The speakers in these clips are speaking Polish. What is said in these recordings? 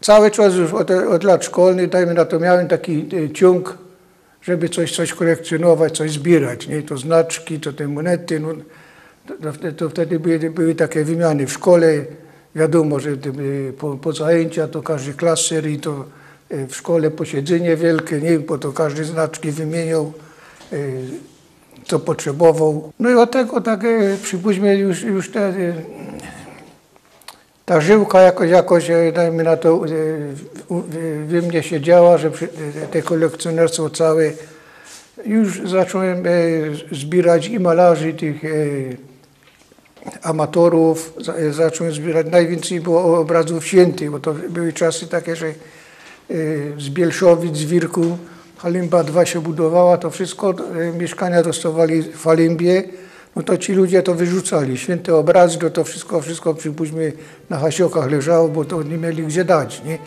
cały czas już od, od lat szkolnych, dajmy na to, miałem taki e, ciąg, żeby coś, coś kolekcjonować, coś zbierać, nie? To znaczki, to te monety, no, to, to, wtedy były, były takie wymiany w szkole, wiadomo, że po, po zajęcia to każdy klaser i to e, w szkole posiedzenie wielkie, nie? Bo to każdy znaczki wymieniał, e, co potrzebował. No i od tego tak przypuśćmy już, już te ta żyłka jakoś, jakoś e, dajmy na to, we mnie się działa, że te kolekcjonerstwo całe, już zacząłem e, zbierać i malarzy tych e, amatorów, zacząłem zbierać, najwięcej było obrazów świętych, bo to były czasy takie, że z Bielszowic, z Wirku, Halimba 2 się budowała, to wszystko mieszkania dostawali w Halimbie, no to ci ludzie to wyrzucali. Święte obrazy, to, to wszystko, wszystko przypuśćmy na hasiokach leżało, bo to nie mieli gdzie dać. Nie?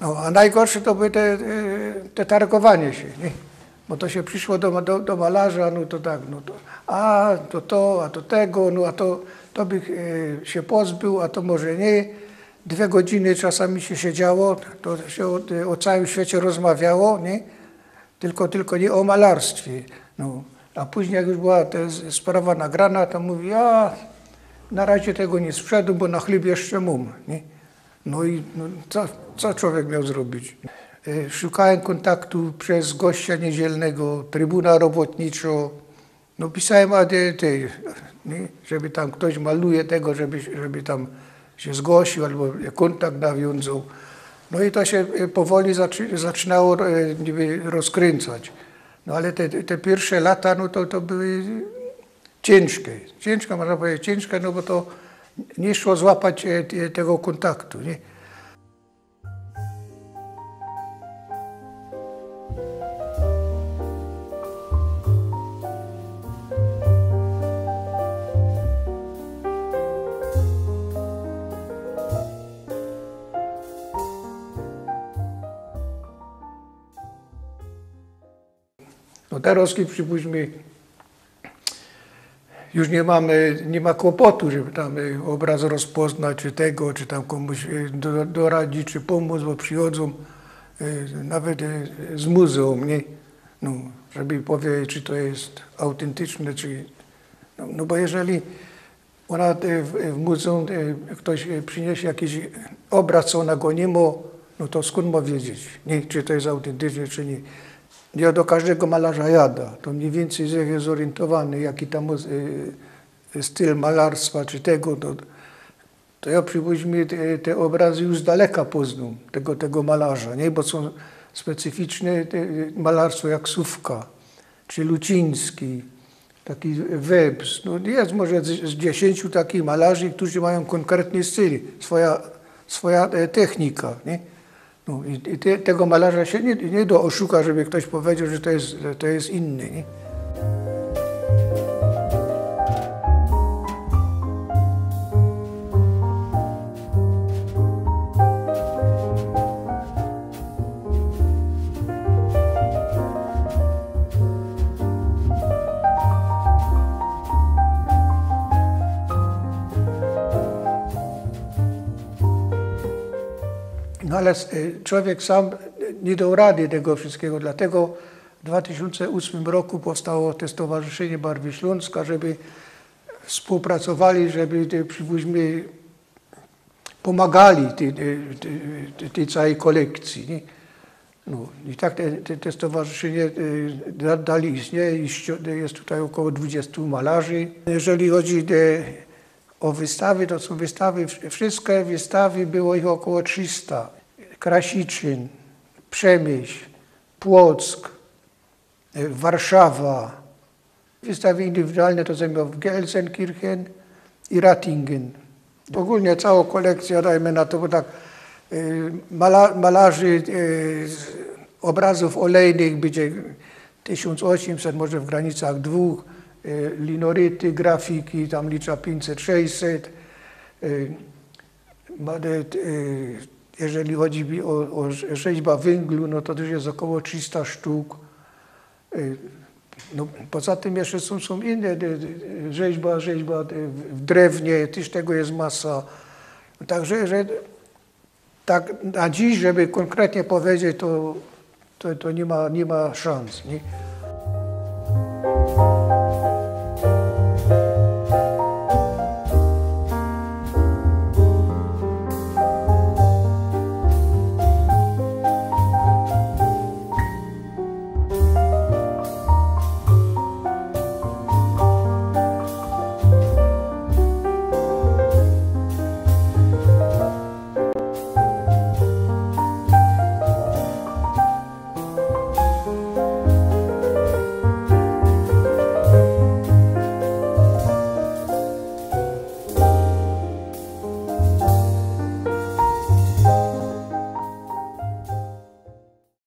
No, a najgorsze to by te, te targowanie się, nie? Bo to się przyszło do, do, do malarza, no to tak, no to a to to, a to tego, no a to, to by e, się pozbył, a to może nie. Dwie godziny czasami się siedziało, to się o, o całym świecie rozmawiało, nie? Tylko, tylko nie o malarstwie. No. A później jak już była ta sprawa nagrana, to mówi, a na razie tego nie sprzedam, bo na chleb jeszcze mam, nie? No i no, co, co człowiek miał zrobić? E, szukałem kontaktu przez gościa niedzielnego, trybuna robotniczo. No pisałem ADT, żeby tam ktoś maluje tego, żeby, żeby tam się zgłosił albo kontakt nawiązał. No i to się e, powoli zaczynało e, niby rozkręcać. No ale te, te pierwsze lata, no to, to były ciężkie. Ciężkie, można powiedzieć ciężkie, no bo to nie szło złapać tego kontaktu. Nie? No teraz, przypuśćmy, już nie mamy, nie ma kłopotu, żeby tam e, obraz rozpoznać, czy tego, czy tam komuś e, doradzić, czy pomóc, bo przychodzą e, nawet z muzeum, nie? No, żeby powiedzieć, czy to jest autentyczne, czy... No, no bo jeżeli ona w, w muzeum ktoś przyniesie jakiś obraz, co ona go nie ma, no to skąd ma wiedzieć, nie? czy to jest autentyczne, czy nie. Ja do każdego malarza jada, to mniej więcej jest zorientowany, jaki tam y, styl malarstwa czy tego, to, to ja przypuśćmy te, te, obrazy już z daleka poznam, tego, tego malarza, nie? bo są specyficzne malarstwo jak Sówka, czy Luciński, taki Webs. No jest może z, z dziesięciu takich malarzy, którzy mają konkretny styl, swoja, swoja e, technika. Nie? No i, te, tego malarza się nie, nie do oszuka, żeby ktoś powiedział, że to jest, to jest inny. Nie? Ale y, człowiek sam nie dał rady tego wszystkiego, dlatego w 2008 roku powstało to Stowarzyszenie Barwy Śląska, żeby współpracowali, żeby przypuśćmy pomagali tej, tej, tej całej kolekcji. Nie? No, I tak te, te, te stowarzyszenie y, dali istnieje i jest tutaj około 20 malarzy. Jeżeli chodzi o wystawy, to są wystawy, wszystkie wystawy było ich około 300. Krasiczyn, Przemyśl, Płock, e, Warszawa. Wystawy indywidualne to zajmowało Gelsenkirchen i Rattingen. Ogólnie całą kolekcję, dajmy na to, bo tak e, mala, malarzy e, obrazów olejnych będzie 1800, może w granicach dwóch, y, linoryty, grafiki, tam licza 500-600. Jeżeli chodzi o, o rzeźba węglu, no to też jest około 300 sztuk. Y, No, poza tym jeszcze są, są inne, y, y, rzeźba, rzeźba w drewnie, też tego jest masa. Także że tak na dziś, żeby konkretnie powiedzieć, to, to, to nie, ma, nie ma szans. Nie?